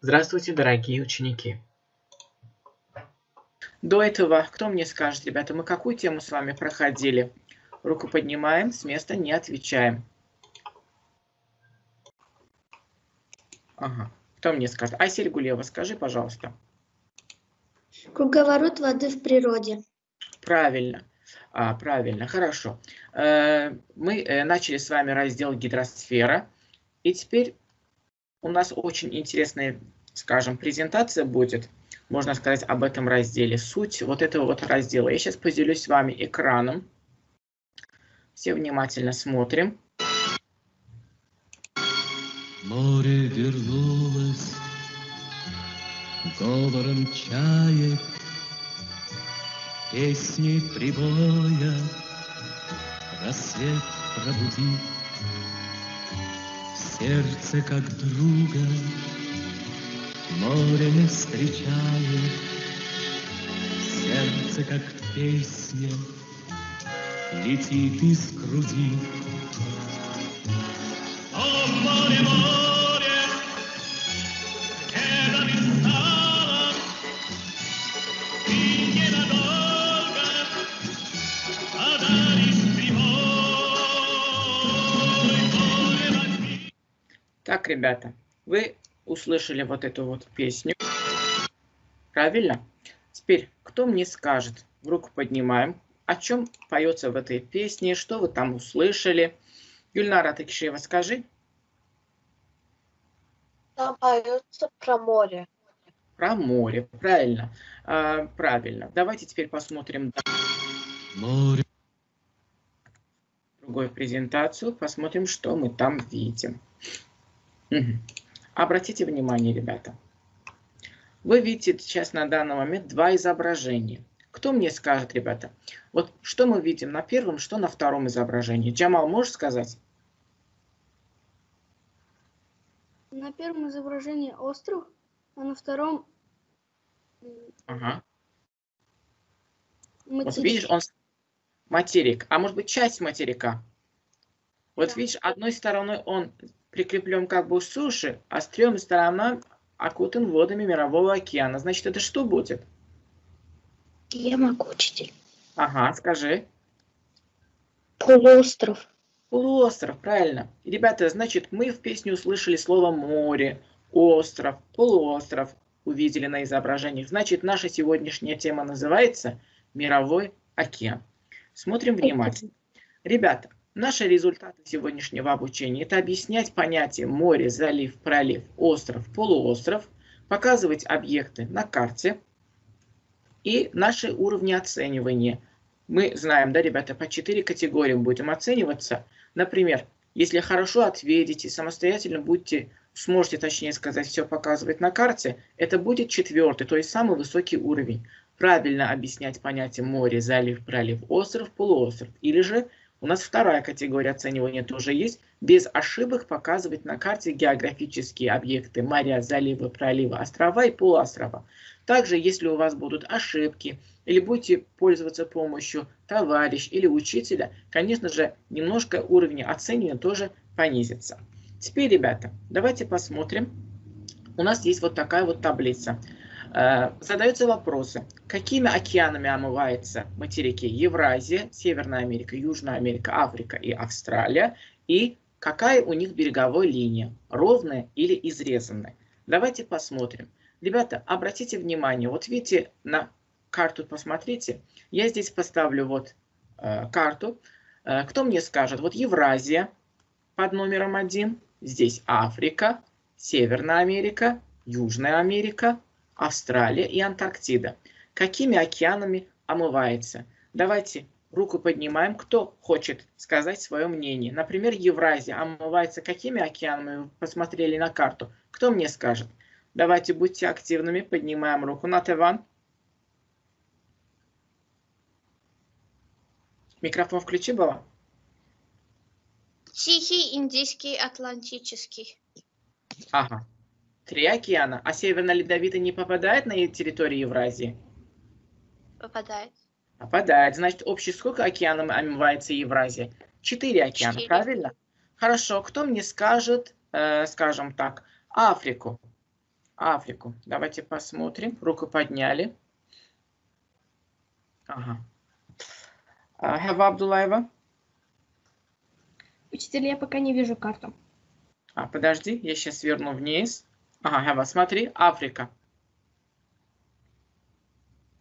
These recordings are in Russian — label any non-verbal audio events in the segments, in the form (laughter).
Здравствуйте, дорогие ученики! До этого, кто мне скажет, ребята, мы какую тему с вами проходили? Руку поднимаем, с места не отвечаем. Ага. Кто мне скажет? Айсель Гулева, скажи, пожалуйста. Круговорот воды в природе. Правильно. А, правильно, хорошо. Э, мы э, начали с вами раздел гидросфера. И теперь у нас очень интересная, скажем, презентация будет, можно сказать, об этом разделе. Суть вот этого вот раздела. Я сейчас поделюсь с вами экраном. Все внимательно смотрим. Море вернулось говором чаек, Песни прибоя, рассвет пробудит. Сердце как друга море не встречает, Сердце как песня летит из груди. О, море, море, Ребята, вы услышали вот эту вот песню. Правильно? Теперь, кто мне скажет, в руку поднимаем, о чем поется в этой песне, что вы там услышали. Юльнара Такишеева, скажи. Там поется про море. Про море, правильно. А, правильно. Давайте теперь посмотрим Море, другую презентацию, посмотрим, что мы там видим. Обратите внимание, ребята. Вы видите сейчас на данный момент два изображения. Кто мне скажет, ребята? Вот что мы видим на первом, что на втором изображении? Джамал, можешь сказать? На первом изображении остров, а на втором Ага. Вот материк. видишь, он материк, а может быть часть материка. Вот видишь, одной стороной он прикреплен как бы к суше, а с трем сторонам окутан водами Мирового океана. Значит, это что будет? Я могу, учитель. Ага, скажи. Полуостров. Полуостров, правильно. Ребята, значит, мы в песне услышали слово море, остров, полуостров, увидели на изображениях. Значит, наша сегодняшняя тема называется Мировой океан. Смотрим внимательно. Ребята, наши результаты сегодняшнего обучения – это объяснять понятие море, залив, пролив, остров, полуостров, показывать объекты на карте и наши уровни оценивания. Мы знаем, да, ребята, по четыре категории будем оцениваться. Например, если хорошо ответите, самостоятельно будете, сможете, точнее сказать, все показывать на карте, это будет четвертый, то есть самый высокий уровень. Правильно объяснять понятие море, залив, пролив, остров, полуостров. Или же у нас вторая категория оценивания тоже есть. Без ошибок показывать на карте географические объекты моря, заливы, проливы, острова и полуострова. Также, если у вас будут ошибки или будете пользоваться помощью товарища или учителя, конечно же, немножко уровень оценивания тоже понизится. Теперь, ребята, давайте посмотрим. У нас есть вот такая вот таблица. Э, Задаются вопросы, какими океанами омывается материки Евразия, Северная Америка, Южная Америка, Африка и Австралия, и какая у них береговая линия, ровная или изрезанная. Давайте посмотрим. Ребята, обратите внимание, вот видите, на карту посмотрите, я здесь поставлю вот э, карту. Э, кто мне скажет, вот Евразия под номером один, здесь Африка, Северная Америка, Южная Америка, Австралия и Антарктида. Какими океанами омывается? Давайте руку поднимаем, кто хочет сказать свое мнение. Например, Евразия омывается какими океанами? Вы посмотрели на карту. Кто мне скажет? Давайте будьте активными, поднимаем руку на Теван. Микрофон включи было? Тихий, Индийский, Атлантический. Ага. Три океана. А Северно-Ледовитый не попадает на территорию Евразии? Попадает. Попадает. Значит, общий сколько океанов омывается Евразия? Четыре океана, Четыре. правильно? Хорошо. Кто мне скажет, э, скажем так, Африку? Африку. Давайте посмотрим. Руку подняли. Ага. А, Хева Абдулаева. Учитель, я пока не вижу карту. А, подожди, я сейчас верну вниз. Ага, смотри, Африка.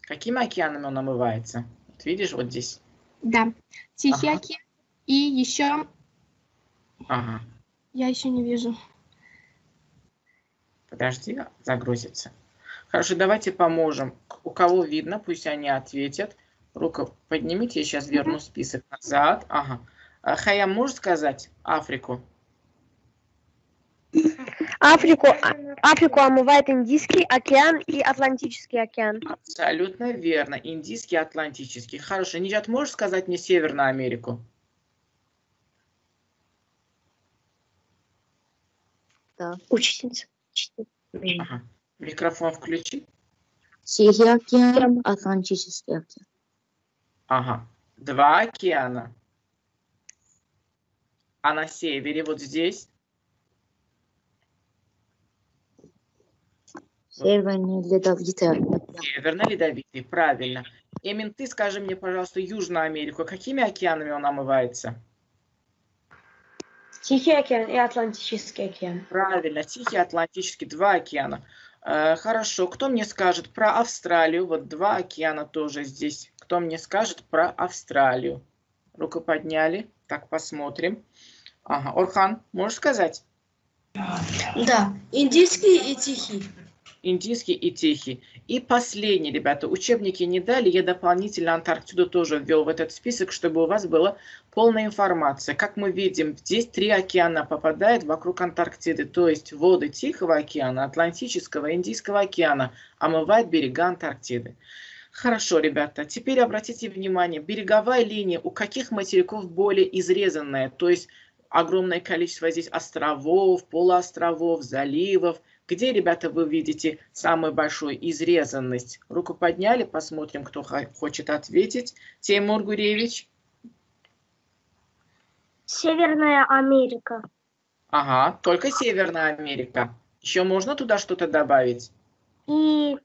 Какими океанами он омывается? Вот видишь, вот здесь. Да. Тихий Ага. океан. И еще Ага. я еще не вижу. Подожди, загрузится. Хорошо, давайте поможем. У кого видно, пусть они ответят. Руку поднимите, я сейчас верну список назад. Ага. А, Хаям, можешь сказать Африку? (clears throat) Африку, а- Африку омывает Индийский океан и Атлантический океан. Абсолютно верно. Индийский, Атлантический. Хорошо. Нижат, можешь сказать мне Северную Америку? Учительница. Ага. Микрофон включи. Тихий океан, Атлантический океан. Ага. Два океана. А на севере, вот здесь, Северный ледовитый океан. Северно-ледовитый, правильно. Эмин, ты скажи мне, пожалуйста, Южную Америку. Какими океанами он омывается? Тихий океан и Атлантический океан. Правильно, Тихий, Атлантический, два океана. Э, хорошо, кто мне скажет про Австралию? Вот два океана тоже здесь. Кто мне скажет про Австралию? Руку подняли. Так, посмотрим. Ага, Орхан, можешь сказать? Да, индийский и тихий. Индийский и Тихий. И последний, ребята, учебники не дали, я дополнительно Антарктиду тоже ввел в этот список, чтобы у вас была полная информация. Как мы видим, здесь три океана попадают вокруг Антарктиды, то есть воды Тихого океана, Атлантического, Индийского океана омывают берега Антарктиды. Хорошо, ребята, теперь обратите внимание, береговая линия у каких материков более изрезанная, то есть огромное количество здесь островов, полуостровов, заливов, где, ребята, вы видите самую большую изрезанность? Руку подняли, посмотрим, кто хо- хочет ответить. Теймур Гуревич. Северная Америка. Ага, только Северная Америка. Еще можно туда что-то добавить? И,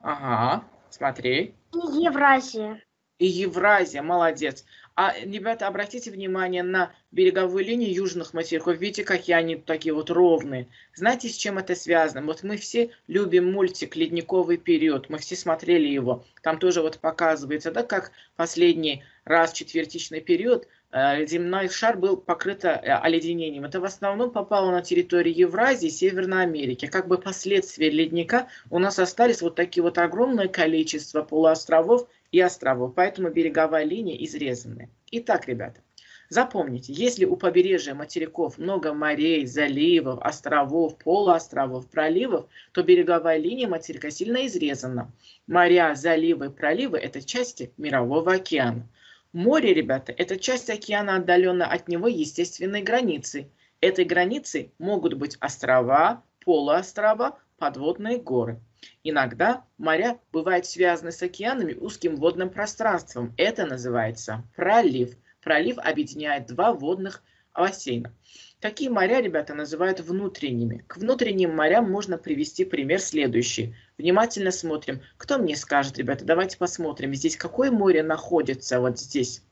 Ага, смотри. и Евразия. И Евразия, молодец. А, ребята, обратите внимание на береговую линию южных материков. Видите, какие они такие вот ровные. Знаете, с чем это связано? Вот мы все любим мультик «Ледниковый период». Мы все смотрели его. Там тоже вот показывается, да, как последний раз четвертичный период э, земной шар был покрыт э, оледенением. Это в основном попало на территорию Евразии и Северной Америки. Как бы последствия ледника у нас остались вот такие вот огромное количество полуостровов и островов, поэтому береговая линия изрезанная. Итак, ребята, запомните, если у побережья материков много морей, заливов, островов, полуостровов, проливов, то береговая линия материка сильно изрезана. Моря, заливы, проливы – это части Мирового океана. Море, ребята, это часть океана, отдаленно от него естественной границы. Этой границей могут быть острова, полуострова, подводные горы. Иногда моря бывают связаны с океанами узким водным пространством. Это называется пролив. Пролив объединяет два водных бассейна. Такие моря, ребята, называют внутренними. К внутренним морям можно привести пример следующий. Внимательно смотрим. Кто мне скажет, ребята, давайте посмотрим. Здесь какое море находится вот здесь?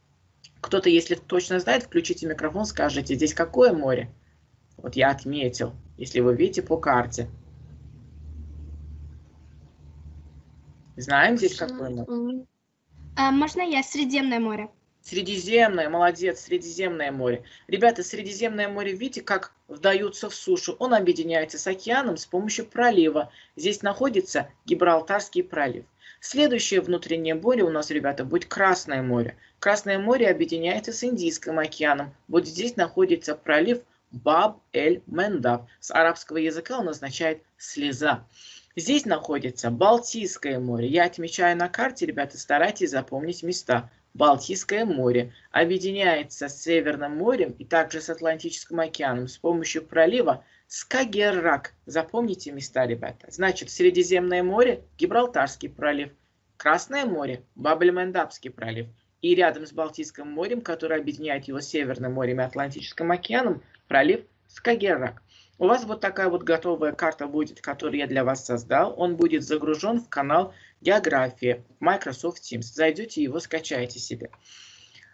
Кто-то, если точно знает, включите микрофон, скажите, здесь какое море? Вот я отметил, если вы видите по карте. Знаем здесь какое море? А, можно я? Средиземное море. Средиземное, молодец, Средиземное море. Ребята, Средиземное море, видите, как вдаются в сушу. Он объединяется с океаном с помощью пролива. Здесь находится Гибралтарский пролив. Следующее внутреннее море у нас, ребята, будет Красное море. Красное море объединяется с Индийским океаном. Вот здесь находится пролив Баб-эль-Мендаб. С арабского языка он означает «слеза». Здесь находится Балтийское море. Я отмечаю на карте, ребята, старайтесь запомнить места. Балтийское море объединяется с Северным морем и также с Атлантическим океаном с помощью пролива Скагеррак. Запомните места, ребята. Значит, Средиземное море – Гибралтарский пролив, Красное море – Бабель-Мендабский пролив. И рядом с Балтийским морем, который объединяет его Северным морем и Атлантическим океаном, пролив Скагеррак. У вас вот такая вот готовая карта будет, которую я для вас создал. Он будет загружен в канал География Microsoft Teams. Зайдете его, скачайте себе.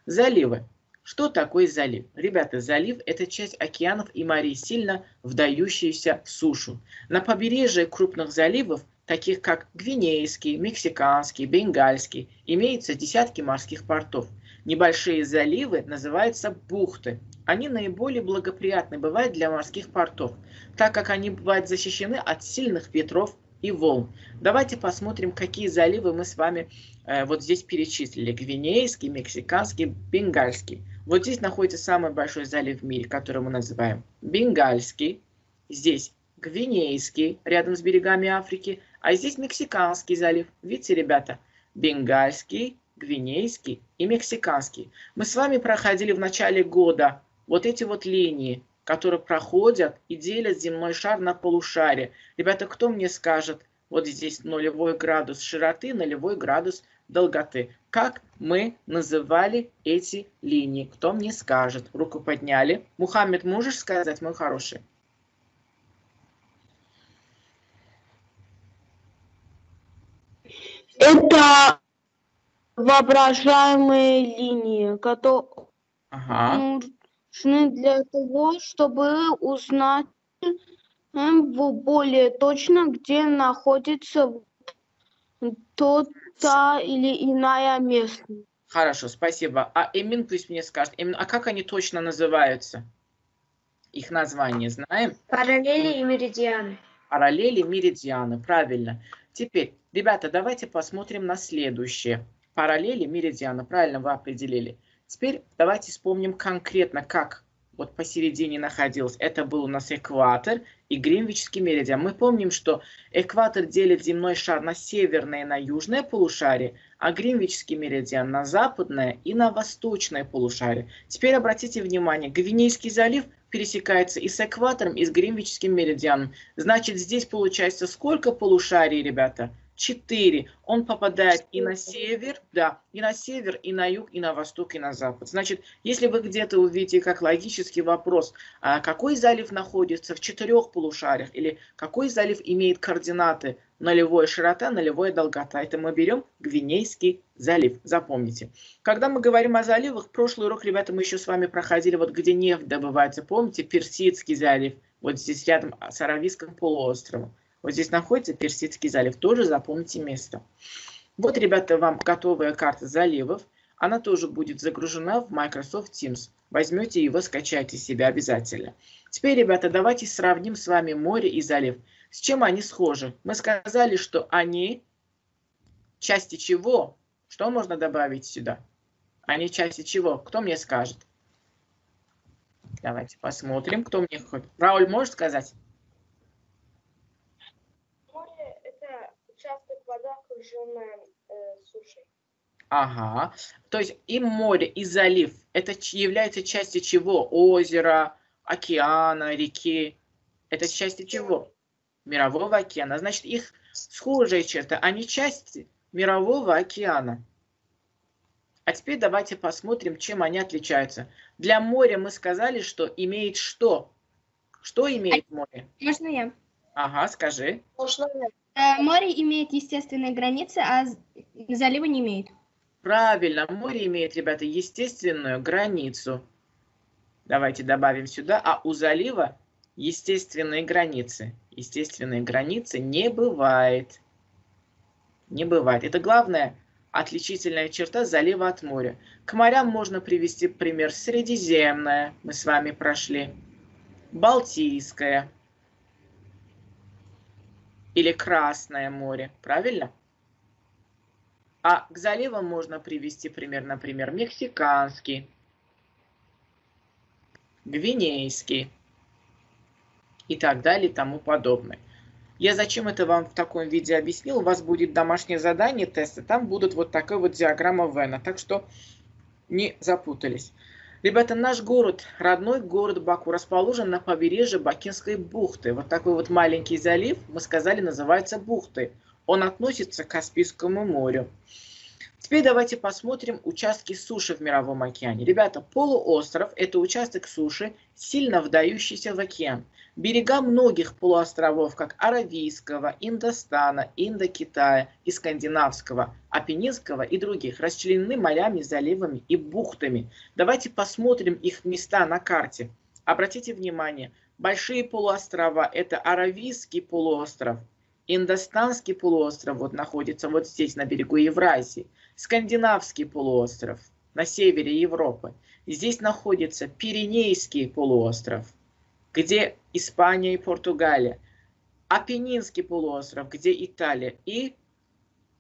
Заливы. Что такое залив? Ребята, залив – это часть океанов и морей, сильно вдающиеся в сушу. На побережье крупных заливов, таких как Гвинейский, Мексиканский, Бенгальский, имеются десятки морских портов. Небольшие заливы называются бухты. Они наиболее благоприятны бывают для морских портов, так как они бывают защищены от сильных ветров и волн. Давайте посмотрим, какие заливы мы с вами э, вот здесь перечислили. Гвинейский, Мексиканский, Бенгальский. Вот здесь находится самый большой залив в мире, который мы называем Бенгальский. Здесь Гвинейский, рядом с берегами Африки. А здесь Мексиканский залив. Видите, ребята? Бенгальский, Гвинейский и Мексиканский. Мы с вами проходили в начале года вот эти вот линии, которые проходят и делят земной шар на полушария. Ребята, кто мне скажет, вот здесь нулевой градус широты, нулевой градус долготы. Как мы называли эти линии? Кто мне скажет? Руку подняли. Мухаммед, можешь сказать, мой хороший? Это воображаемые линии, которые Ага. нужны для того, чтобы узнать м, в- более точно, где находится тот, та или иная местность. Хорошо, спасибо. А Эмин пусть мне скажет. Эмин, а как они точно называются? Их название знаем? Параллели и меридианы. Параллели, меридианы, правильно. Теперь, ребята, давайте посмотрим на следующее. Параллели, меридианы, правильно вы определили. Теперь давайте вспомним конкретно, как вот посередине находился. Это был у нас экватор и Гринвичский меридиан. Мы помним, что экватор делит земной шар на северное и на южное полушарие, а Гринвичский меридиан на западное и на восточное полушарие. Теперь обратите внимание, Гвинейский залив пересекается и с экватором, и с Гринвичским меридианом. Значит, здесь получается сколько полушарий, ребята? Четыре. Он попадает и на север, да, и на север, и на юг, и на восток, и на запад. Значит, если вы где-то увидите как логический вопрос, а какой залив находится в четырех полушариях, или какой залив имеет координаты нулевая широта, нулевая долгота, это мы берем Гвинейский залив, запомните. Когда мы говорим о заливах, прошлый урок, ребята, мы еще с вами проходили, вот где нефть добывается, помните, Персидский залив, вот здесь рядом с Аравийским полуостровом. Вот здесь находится Персидский залив. Тоже запомните место. Вот, ребята, вам готовая карта заливов. Она тоже будет загружена в Microsoft Teams. Возьмете его, скачайте себе обязательно. Теперь, ребята, давайте сравним с вами море и залив. С чем они схожи? Мы сказали, что они части чего? Что можно добавить сюда? Они части чего? Кто мне скажет? Давайте посмотрим, кто мне хоть. Рауль, можешь сказать? Море – это участок воды, окруженная сушей. Ага. То есть и море, и залив это является частью чего? Озера, океана, реки. Это части чего? Мирового океана. Значит, их схожие черты, они части мирового океана. А теперь давайте посмотрим, чем они отличаются. Для моря мы сказали, что имеет что? Что имеет море? Можно я? Ага, скажи. Э, Море имеет естественные границы, а з- заливы не имеет. Правильно, море имеет, ребята, естественную границу. Давайте добавим сюда. А у залива естественные границы. Естественные границы не бывает. Не бывает. Это главная отличительная черта залива от моря. К морям можно привести пример Средиземное. Мы с вами прошли. Балтийское. Или Красное море. Правильно? А к заливам можно привести пример, например, Мексиканский, Гвинейский и так далее и тому подобное. Я зачем это вам в таком виде объяснил? У вас будет домашнее задание, тесты. Там будут вот такая вот диаграмма Вена. Так что не запутались. Ребята, наш город, родной город Баку, расположен на побережье Бакинской бухты. Вот такой вот маленький залив, мы сказали, называется бухтой. Он относится к Каспийскому морю. Теперь давайте посмотрим участки суши в Мировом океане. Ребята, полуостров – это участок суши, сильно вдающийся в океан. Берега многих полуостровов, как Аравийского, Индостана, Индокитая и Скандинавского, Апеннинского и других, расчленены морями, заливами и бухтами. Давайте посмотрим их места на карте. Обратите внимание, большие полуострова – это Аравийский полуостров, Индостанский полуостров вот находится вот здесь, на берегу Евразии. Скандинавский полуостров на севере Европы. Здесь находится Пиренейский полуостров, где Испания и Португалия. Апеннинский полуостров, где Италия. И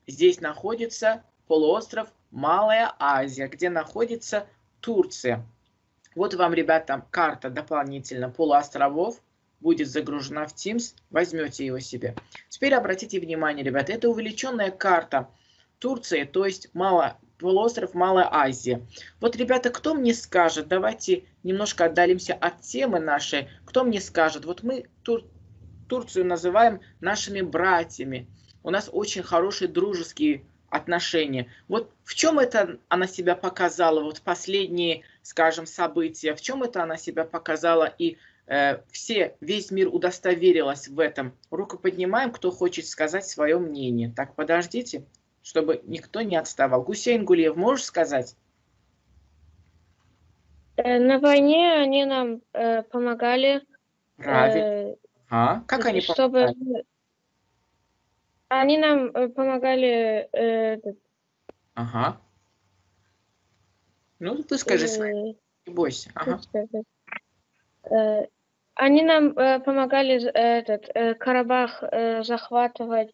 здесь находится полуостров Малая Азия, где находится Турция. Вот вам, ребята, карта дополнительно полуостровов будет загружена в Teams. Возьмете его себе. Теперь обратите внимание, ребята, это увеличенная карта Турции, то есть мало, полуостров Малая Азия. Вот, ребята, кто мне скажет, давайте немножко отдалимся от темы нашей, кто мне скажет, вот мы Тур, Турцию называем нашими братьями, у нас очень хорошие дружеские отношения. Вот в чем это она себя показала, вот последние, скажем, события, в чем это она себя показала и все, весь мир удостоверилась в этом. Руку поднимаем, кто хочет сказать свое мнение. Так, подождите чтобы никто не отставал. Гусейн Гулиев, можешь сказать? Э, На войне они нам э, помогали. Правильно. э, А, как они чтобы помогали? они нам э, помогали э, Ага. Ну, ты скажи э, свои, не бойся. Ага. э, они нам э, помогали з- этот э, Карабах э, захватывать.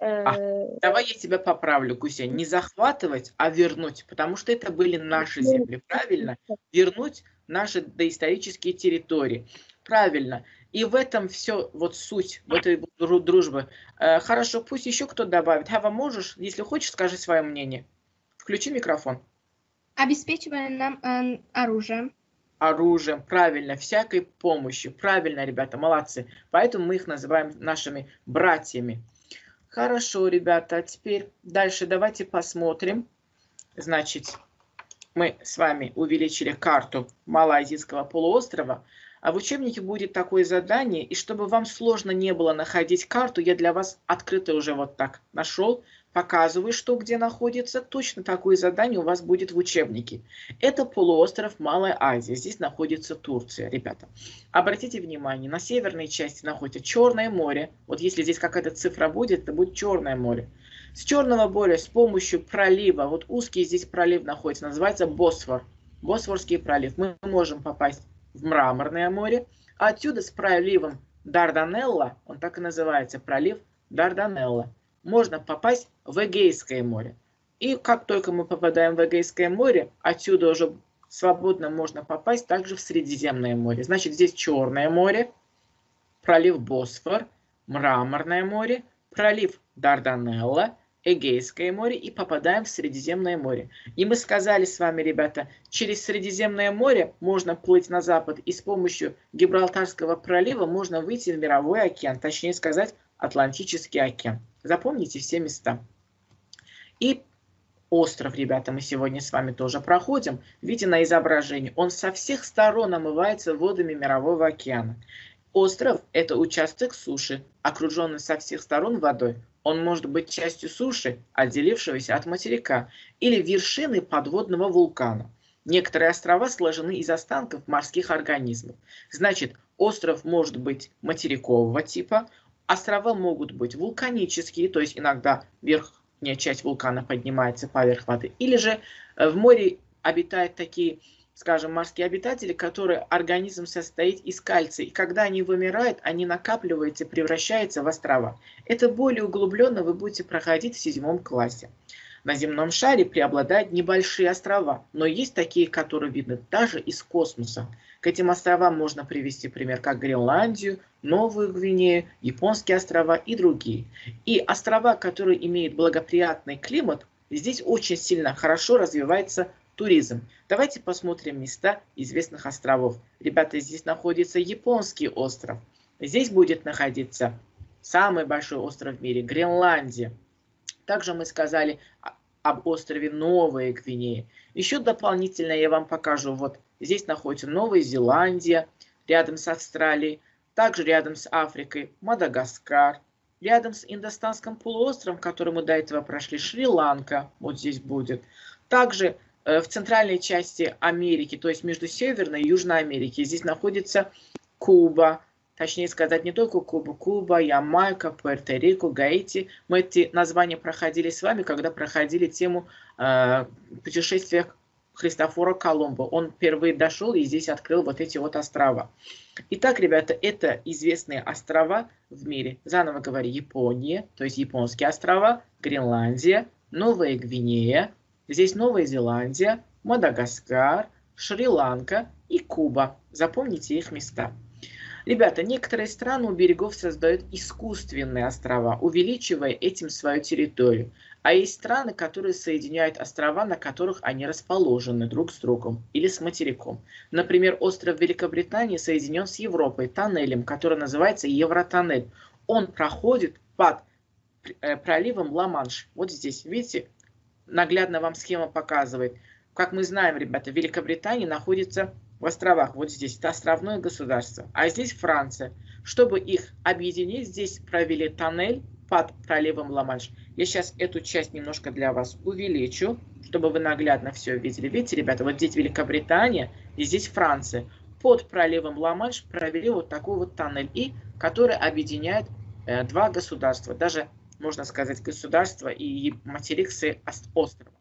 э, Давай я тебя поправлю, Гусейн. Не захватывать, а вернуть, потому что это были наши земли, правильно? Вернуть наши доисторические территории. Правильно. И в этом все, вот суть в этой дру- дружбы. Э, хорошо, пусть еще кто добавит. Хава, можешь, если хочешь, скажи свое мнение. Включи микрофон. Обеспечивая нам э, оружием. Оружием, правильно, всякой помощью. Правильно, ребята, молодцы. Поэтому мы их называем нашими братьями. Хорошо, ребята, теперь дальше давайте посмотрим. Значит, мы с вами увеличили карту Малайзийского полуострова. А в учебнике будет такое задание, и чтобы вам сложно не было находить карту, я для вас открыто уже вот так нашел, показываю, что где находится. Точно такое задание у вас будет в учебнике. Это полуостров Малая Азия. Здесь находится Турция, ребята. Обратите внимание, на северной части находится Черное море. Вот если здесь какая-то цифра будет, это будет Черное море. С Черного моря с помощью пролива, вот узкий здесь пролив находится, называется Босфор. Босфорский пролив. Мы можем попасть в Мраморное море. А отсюда с проливом Дарданелла, он так и называется, пролив Дарданелла, можно попасть в Эгейское море. И как только мы попадаем в Эгейское море, отсюда уже свободно можно попасть также в Средиземное море. Значит, здесь Черное море, пролив Босфор, Мраморное море, пролив Дарданелла, Эгейское море и попадаем в Средиземное море. И мы сказали с вами, ребята, через Средиземное море можно плыть на запад и с помощью Гибралтарского пролива можно выйти в Мировой океан, точнее сказать, Атлантический океан. Запомните все места. И остров, ребята, мы сегодня с вами тоже проходим. Видите на изображении, он со всех сторон омывается водами Мирового океана. Остров – это участок суши, окруженный со всех сторон водой. Он может быть частью суши, отделившегося от материка, или вершины подводного вулкана. Некоторые острова сложены из останков морских организмов. Значит, остров может быть материкового типа, острова могут быть вулканические, то есть иногда верхняя часть вулкана поднимается поверх воды, или же э, в море обитают такие скажем, морские обитатели, которые организм состоит из кальция. И когда они вымирают, они накапливаются превращаются в острова. Это более углубленно вы будете проходить в седьмом классе. На земном шаре преобладают небольшие острова, но есть такие, которые видны даже из космоса. К этим островам можно привести пример, как Гренландию, Новую Гвинею, Японские острова и другие. И острова, которые имеют благоприятный климат, здесь очень сильно хорошо развивается туризм. Давайте посмотрим места известных островов. Ребята, здесь находится японский остров. Здесь будет находиться самый большой остров в мире, Гренландия. Также мы сказали, об острове Новая Гвинея. Еще дополнительно я вам покажу. Вот здесь находится Новая Зеландия, рядом с Австралией. Также рядом с Африкой Мадагаскар. Рядом с Индостанским полуостровом, который мы до этого прошли, Шри-Ланка. Вот здесь будет. Также э, в центральной части Америки, то есть между Северной и Южной Америкой, здесь находится Куба, точнее сказать, не только Куба, Куба, Ямайка, Пуэрто-Рико, Гаити. Мы эти названия проходили с вами, когда проходили тему э, путешествия Христофора Колумба. Он впервые дошел и здесь открыл вот эти вот острова. Итак, ребята, это известные острова в мире. Заново говорю, Япония, то есть японские острова, Гренландия, Новая Гвинея, здесь Новая Зеландия, Мадагаскар, Шри-Ланка и Куба. Запомните их места. Ребята, некоторые страны у берегов создают искусственные острова, увеличивая этим свою территорию. А есть страны, которые соединяют острова, на которых они расположены друг с другом или с материком. Например, остров Великобритании соединен с Европой тоннелем, который называется Евротоннель. Он проходит под э, проливом Ла-Манш. Вот здесь, видите, наглядно вам схема показывает. Как мы знаем, ребята, Великобритания находится в островах. Вот здесь это островное государство. А здесь Франция. Чтобы их объединить, здесь провели тоннель под проливом Ла-Манш. Я сейчас эту часть немножко для вас увеличу, чтобы вы наглядно все видели. Видите, ребята, вот здесь Великобритания и здесь Франция. Под проливом Ла-Манш провели вот такой вот тоннель, и который объединяет э, два государства. Даже, можно сказать, государство и материк с островом.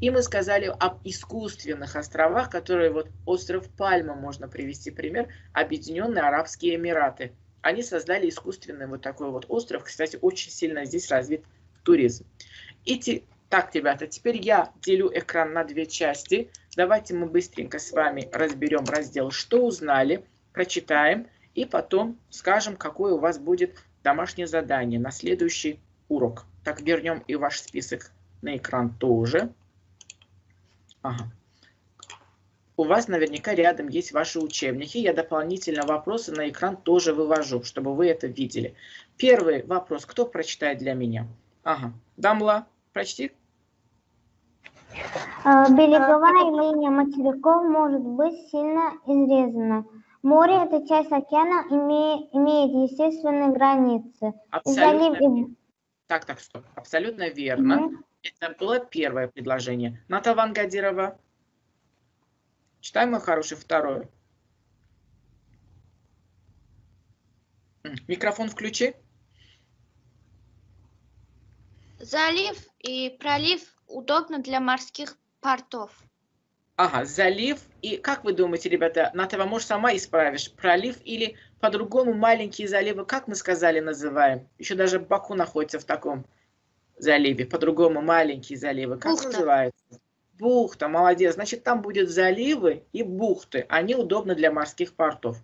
И мы сказали об искусственных островах, которые вот остров Пальма можно привести пример, Объединенные Арабские Эмираты. Они создали искусственный вот такой вот остров. Кстати, очень сильно здесь развит туризм. И те, так, ребята, теперь я делю экран на две части. Давайте мы быстренько с вами разберем раздел «Что узнали», прочитаем и потом скажем, какое у вас будет домашнее задание на следующий урок. Так, вернем и ваш список на экран тоже. Ага. У вас наверняка рядом есть ваши учебники. Я дополнительно вопросы на экран тоже вывожу, чтобы вы это видели. Первый вопрос. Кто прочитает для меня? Ага. Дамла, прочти. А, Береговая линия материков может быть сильно изрезана. Море – это часть океана, име- имеет естественные границы. Залив Абсолютно. и- Так, так, стоп. Абсолютно верно. Мгм. Это было первое предложение. Натаван Гадирова. Читай, мой хороший, второе. Микрофон включи. Залив и пролив удобно для морских портов. Ага, залив. И как вы думаете, ребята, Натава, может, сама исправишь? Пролив или по-другому маленькие заливы, как мы сказали, называем? Еще даже Баку находится в таком заливе. По-другому маленькие заливы. Как Бухта. называется? Бухта, молодец. Значит, там будут заливы и бухты. Они удобны для морских портов.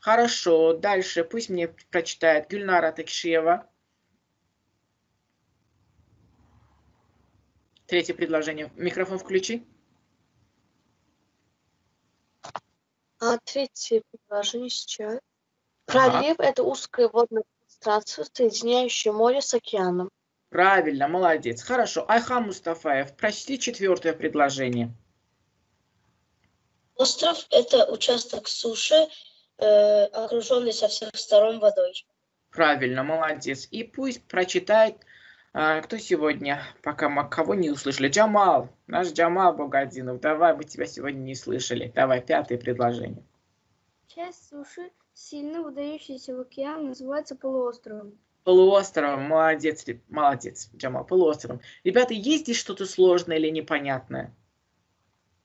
Хорошо, дальше пусть мне прочитает Гюльнара Текшева. Третье предложение. Микрофон включи. А третье предложение сейчас. Пролив – это узкое водное пространство, соединяющее море с океаном. Правильно, молодец. Хорошо. Айхан Мустафаев, прочти четвертое предложение. Остров – это участок суши, э, окруженный со всех сторон водой. Правильно, молодец. И пусть прочитает, а, кто сегодня, пока мы кого не услышали. Джамал, наш Джамал Богадинов. Давай, мы тебя сегодня не слышали. Давай, пятое предложение. Часть суши, сильно выдающаяся в океан, называется полуостровом. Полуостровом, молодец, молодец, Джамал, полуостровом. Ребята, есть здесь что-то сложное или непонятное?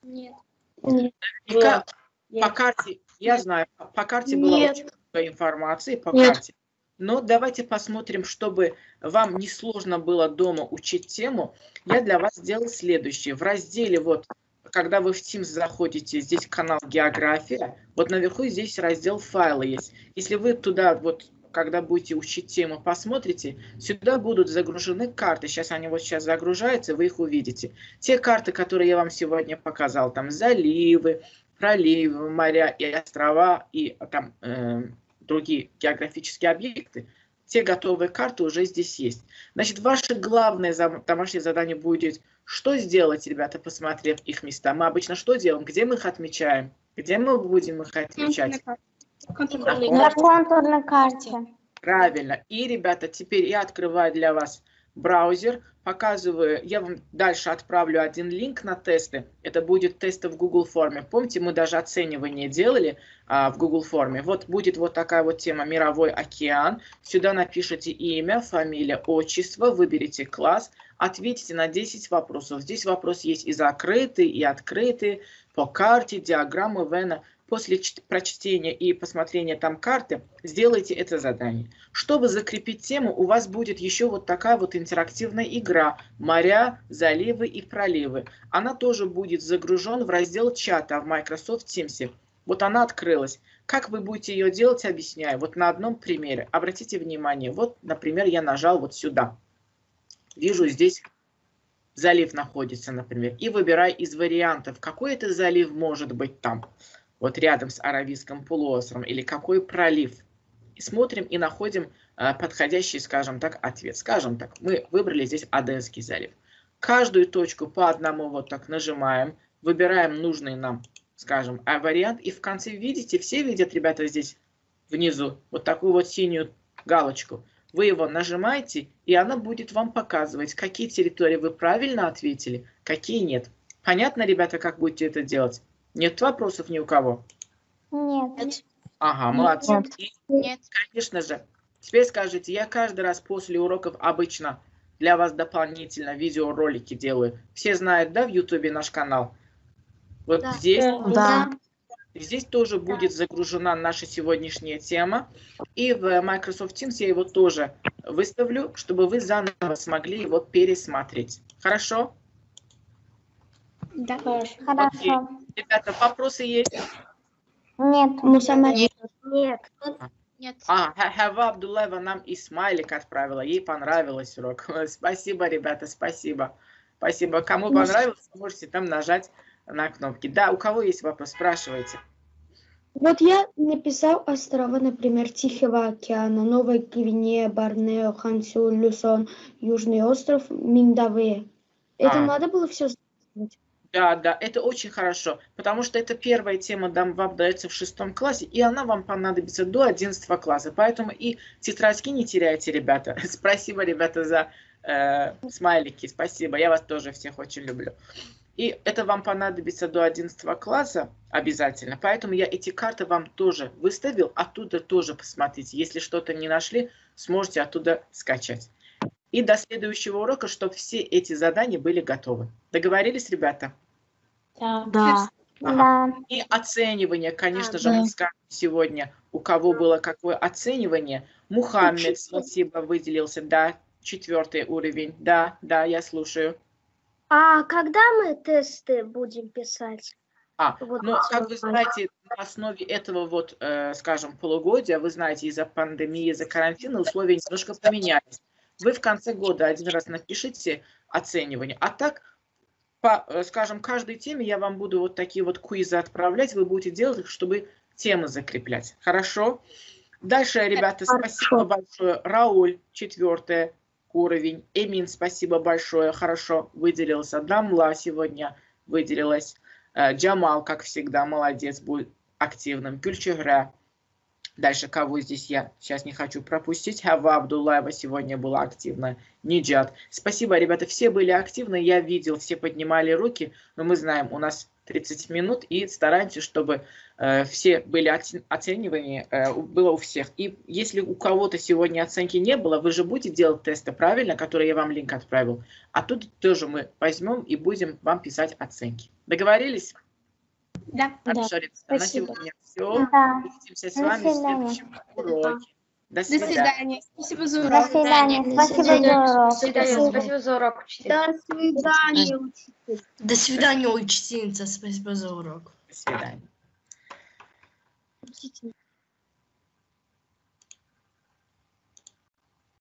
Нет. Наверняка по карте, я знаю, по- карте было Нет. очень много информации, по Нет. карте. Но давайте посмотрим, чтобы вам не сложно было дома учить тему. Я для вас сделал следующее. В разделе вот, когда вы в Teams заходите, здесь канал География, вот наверху здесь раздел файлы есть. Если вы туда вот когда будете учить тему, посмотрите, сюда будут загружены карты. Сейчас они вот сейчас загружаются, вы их увидите. Те карты, которые я вам сегодня показал, там заливы, проливы, моря и острова, и там э, другие географические объекты, Те готовые карты уже здесь есть. Значит, ваше главное домашнее задание будет, что сделать, ребята, посмотрев их места. Мы обычно что делаем? Где мы их отмечаем? Где мы будем их отмечать? На контурной карте. Правильно. И, ребята, теперь я открываю для вас браузер, показываю, я вам дальше отправлю один линк на тесты. Это будет тесты в Google форме. Помните, мы даже оценивание делали а, в Google форме. Вот будет вот такая вот тема «Мировой океан». Сюда напишите имя, фамилия, отчество, выберите класс, ответите на 10 вопросов. Здесь вопрос есть и закрытый, и открытый, по карте, диаграммы Вена. После чт- прочтения и посмотрения там карты сделайте это задание. Чтобы закрепить тему, у вас будет еще вот такая вот интерактивная игра «Моря, заливы и проливы». Она тоже будет загружен в раздел чата в Microsoft Teams. Вот она открылась. Как вы будете ее делать, объясняю. Вот на одном примере. Обратите внимание. Вот, например, я нажал вот сюда. Вижу здесь залив находится, например. И выбираю из вариантов, какой это залив может быть там. Вот рядом с Аравийским полуостровом. Или какой пролив. И смотрим и находим э, подходящий, скажем так, ответ. Скажем так, мы выбрали здесь Аденский залив. Каждую точку по одному вот так нажимаем. Выбираем нужный нам, скажем, а вариант. И в конце видите, все видят, ребята, здесь внизу вот такую вот синюю галочку. Вы его нажимаете, и она будет вам показывать, какие территории вы правильно ответили, какие нет. Понятно, ребята, как будете это делать? Нет вопросов ни у кого? Нет. Ага, молодцы. Нет. И, Нет. конечно же, теперь скажите, я каждый раз после уроков обычно для вас дополнительно видеоролики делаю. Все знают, да, в Ютубе наш канал? Вот Да. здесь Да. Здесь тоже будет загружена наша сегодняшняя тема. И в Microsoft Teams я его тоже выставлю, чтобы вы заново смогли его пересмотреть. Хорошо? Да. Хорошо. Ребята, вопросы есть? Нет. Нет. Нет. А, Ха- Хава Абдулаева нам и смайлик отправила. Ей понравилось урок. (laughs) Спасибо, ребята, спасибо. Спасибо. Кому понравилось, можете там нажать на кнопки. Да, у кого есть вопрос, спрашивайте. Вот я написал острова, например, Тихого океана, Новая Гвинея, Борнео, Хансю, Люсон, Южный остров, Миндаве. Это А. надо было все записывать? Да, да, это очень хорошо, потому что это первая тема дам- вам дается в шестом классе, и она вам понадобится до одиннадцатого класса. Поэтому и тетрадки не теряйте, ребята. (laughs) Спасибо, ребята, за э, смайлики. Спасибо, я вас тоже всех очень люблю. И это вам понадобится до 11 класса обязательно. Поэтому я эти карты вам тоже выставил. Оттуда тоже посмотрите. Если что-то не нашли, сможете оттуда скачать. И до следующего урока, чтобы все эти задания были готовы. Договорились, ребята? Да. Да. И оценивание, конечно А, же, да. мы скажем сегодня, у кого было какое оценивание. Мухаммед, спасибо, выделился. Да, четвертый уровень. Да, да, я слушаю. А когда мы тесты будем писать? А, Вот ну, как вот вы знаете, на основе этого вот, э, скажем, полугодия, вы знаете, из-за пандемии, из-за карантина условия немножко поменялись. Вы в конце года один раз напишите оценивание, а так, по, э, скажем, каждой теме я вам буду вот такие вот квизы отправлять, вы будете делать их, чтобы темы закреплять. Хорошо? Дальше, ребята, спасибо большое. Рауль, четвертый уровень. Эмин, спасибо большое, хорошо выделился. Дамла сегодня выделилась. Э, Джамал, как всегда, молодец, будет активным. Гюльчегра. Дальше кого здесь я сейчас не хочу пропустить. Хава Абдулаева сегодня была активна. Ниджат. Спасибо, ребята, все были активны. Я видел, все поднимали руки. Но мы знаем, у нас 30 минут и стараемся, чтобы э, все были оцен- оценивания, э, было у всех. И если у кого-то сегодня оценки не было, вы же будете делать тесты, правильно, которые я вам линк отправил. А тут тоже мы возьмем и будем вам писать оценки. Договорились? Да. Хорошо, ребята, на сегодня все. Да. Увидимся с До вами в свидания. следующем уроке. До До свидания. свидания. Спасибо за До урок. свидания. Спасибо за урок. Спасибо за урок, учитель. До свидания, учитель. До свидания, учительница. Спасибо за урок. До свидания.